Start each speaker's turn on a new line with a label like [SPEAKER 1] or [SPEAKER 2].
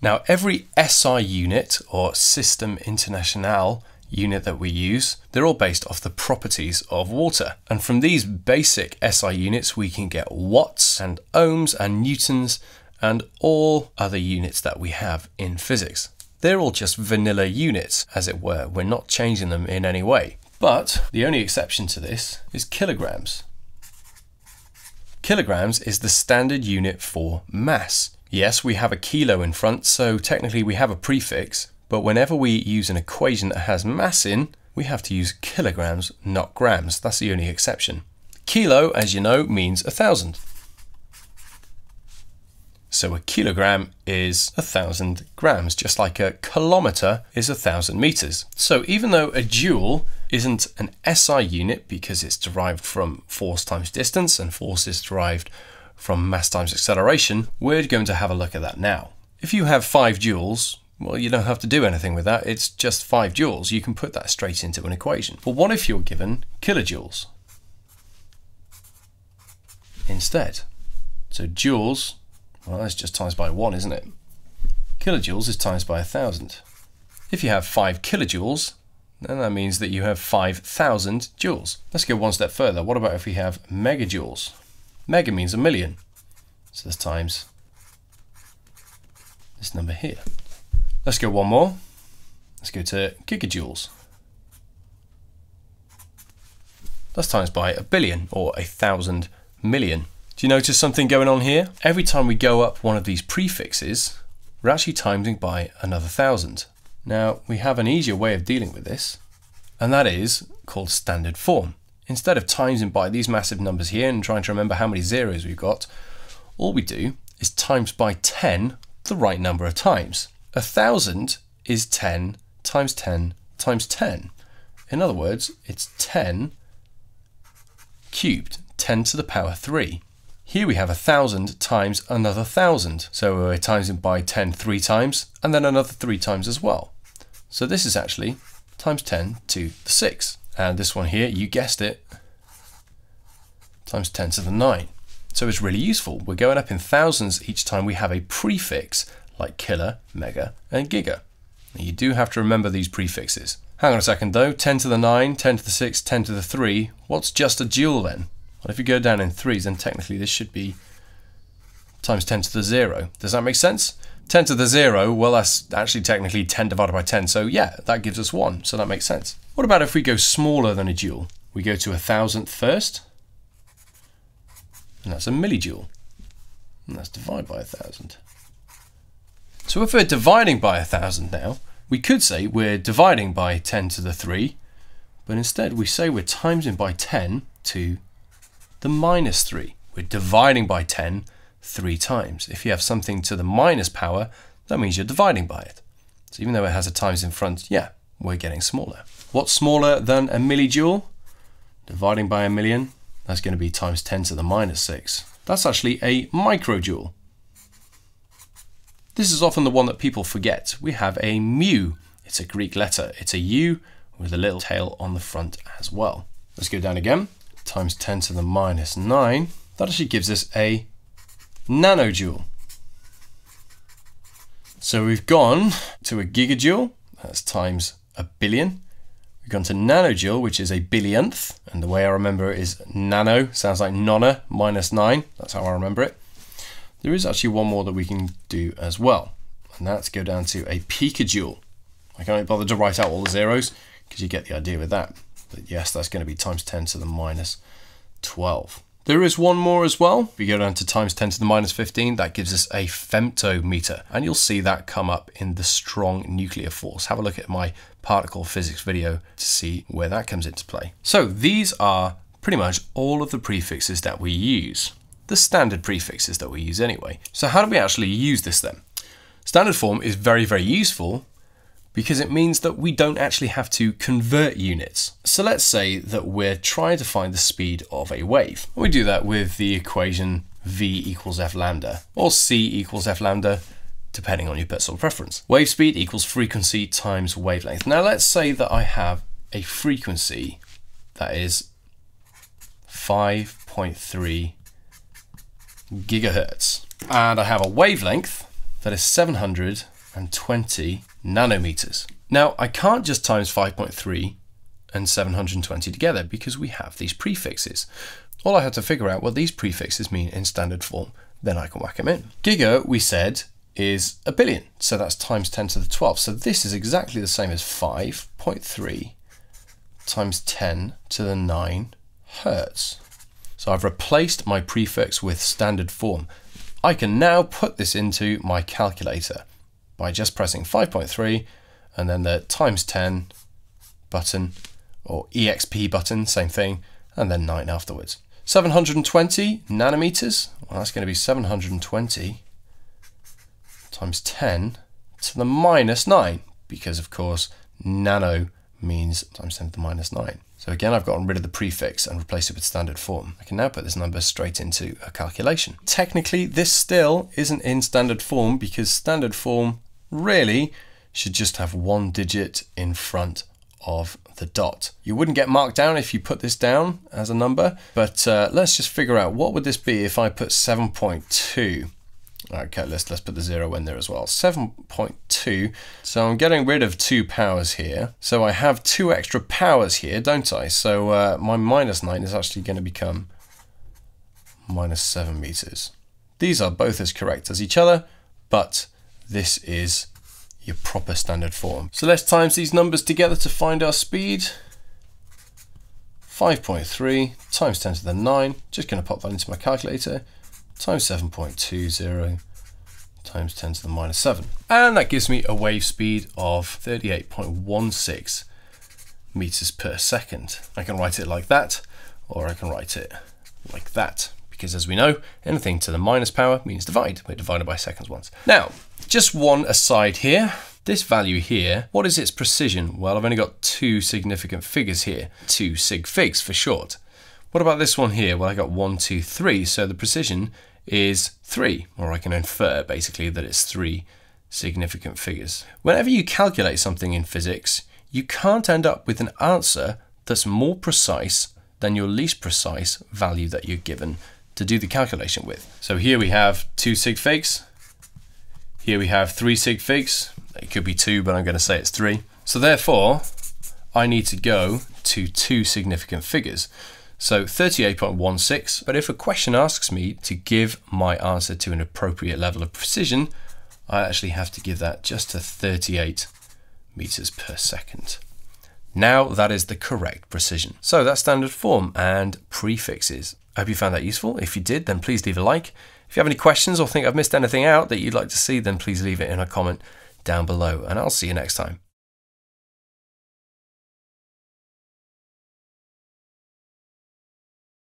[SPEAKER 1] Now, every SI unit or System International unit that we use, they're all based off the properties of water. And from these basic SI units, we can get watts and ohms and newtons and all other units that we have in physics. They're all just vanilla units, as it were. We're not changing them in any way. But the only exception to this is kilograms. Kilograms is the standard unit for mass. Yes, we have a kilo in front, so technically we have a prefix, but whenever we use an equation that has mass in, we have to use kilograms, not grams. That's the only exception. Kilo, as you know, means a thousand. So a kilogram is a thousand grams, just like a kilometer is a thousand meters. So even though a joule isn't an SI unit because it's derived from force times distance and force is derived from mass times acceleration, we're going to have a look at that now. If you have five joules, well, you don't have to do anything with that. It's just five joules. You can put that straight into an equation. But what if you're given kilojoules instead? So joules, well, that's just times by one, isn't it? Kilojoules is times by a thousand. If you have five kilojoules, then that means that you have 5,000 joules. Let's go one step further. What about if we have megajoules? Mega means a million. So this times this number here. Let's go one more. Let's go to gigajoules. That's times by a billion or a thousand million. Do you notice something going on here? Every time we go up one of these prefixes, we're actually timesing by another thousand. Now, we have an easier way of dealing with this, and that is called standard form. Instead of times timesing by these massive numbers here and trying to remember how many zeros we've got, all we do is times by 10 the right number of times. A thousand is 10 times 10 times 10. In other words, it's 10 cubed, 10 to the power 3. Here we have a thousand times another thousand. So we're timesing by 10 three times and then another three times as well. So this is actually times 10 to the 6. And this one here, you guessed it, times 10 to the 9. So it's really useful. We're going up in thousands each time we have a prefix like kilo, mega, and giga. Now you do have to remember these prefixes. Hang on a second though, 10 to the 9, 10 to the 6, 10 to the 3. What's just a joule then? Well, if you go down in threes, then technically this should be times 10 to the 0. Does that make sense? 10 to the 0, well, that's actually technically 10 divided by 10. So yeah, that gives us 1. So that makes sense. What about if we go smaller than a joule? We go to a thousandth first. And that's a millijoule. And that's divided by a thousand. So if we're dividing by a thousand now, we could say we're dividing by 10 to the 3. But instead we say we're timesing by 10 to the minus 3. We're dividing by 10 three times. If you have something to the minus power, that means you're dividing by it. So even though it has a times in front, yeah, we're getting smaller. What's smaller than a millijoule? Dividing by a million, that's going to be times 10 to the minus 6. That's actually a microjoule. This is often the one that people forget. We have a mu. It's a Greek letter. It's a U with a little tail on the front as well. Let's go down again. Times 10 to the minus 9. That actually gives us a nanojoule. So we've gone to a gigajoule, that's times a billion. We've gone to nanojoule, which is a billionth, and the way I remember it is nano, sounds like nona, minus nine, that's how I remember it. There is actually one more that we can do as well, and that's go down to a picojoule. I can't bother to write out all the zeros, because you get the idea with that. But yes, that's going to be times 10 to the minus 12. There is one more as well. If we go down to times 10 to the minus 15, that gives us a femtometer. And you'll see that come up in the strong nuclear force. Have a look at my particle physics video to see where that comes into play. So these are pretty much all of the prefixes that we use. The standard prefixes that we use anyway. So how do we actually use this then? Standard form is very, very useful because it means that we don't actually have to convert units. So let's say that we're trying to find the speed of a wave. We do that with the equation v equals f lambda, or c equals f lambda, depending on your personal preference. Wave speed equals frequency times wavelength. Now let's say that I have a frequency that is 5.3 gigahertz, and I have a wavelength that is 720 nanometers. Now, I can't just times 5.3 and 720 together because we have these prefixes. All I had to figure out what these prefixes mean in standard form, then I can whack them in. Giga, we said, is a billion, so that's times 10 to the 12. So this is exactly the same as 5.3 times 10 to the 9 hertz. So I've replaced my prefix with standard form. I can now put this into my calculator by just pressing 5.3 and then the times 10 button or EXP button, same thing, and then 9 afterwards. 720 nanometers, well that's going to be 720 times 10 to the minus 9, because of course nano means times 10 to the minus 9. So again, I've gotten rid of the prefix and replaced it with standard form. I can now put this number straight into a calculation. Technically, this still isn't in standard form because standard form really should just have one digit in front of the dot. You wouldn't get marked down if you put this down as a number, but uh, let's just figure out what would this be if I put 7.2 Okay, let's let's put the zero in there as well. 7.2. So I'm getting rid of two powers here. So I have two extra powers here, don't I? So uh, my minus 9 is actually going to become minus 7 meters. These are both as correct as each other, but this is your proper standard form. So let's times these numbers together to find our speed. 5.3 times 10 to the 9. Just going to pop that into my calculator times 7.20 times 10 to the minus 7. And that gives me a wave speed of 38.16 meters per second. I can write it like that, or I can write it like that, because as we know, anything to the minus power means divide. We're divided by seconds once. Now, just one aside here. This value here, what is its precision? Well, I've only got two significant figures here, two sig figs for short. What about this one here? Well, I got one, two, three, so the precision is 3, or I can infer basically that it's three significant figures. Whenever you calculate something in physics, you can't end up with an answer that's more precise than your least precise value that you're given to do the calculation with. So here we have two sig figs. Here we have three sig figs. It could be two, but I'm going to say it's three. So therefore, I need to go to two significant figures. So 38.16, but if a question asks me to give my answer to an appropriate level of precision, I actually have to give that just to 38 meters per second. Now that is the correct precision. So that's standard form and prefixes. I hope you found that useful. If you did, then please leave a like. If you have any questions or think I've missed anything out that you'd like to see, then please leave it in a comment down below and I'll see you next time.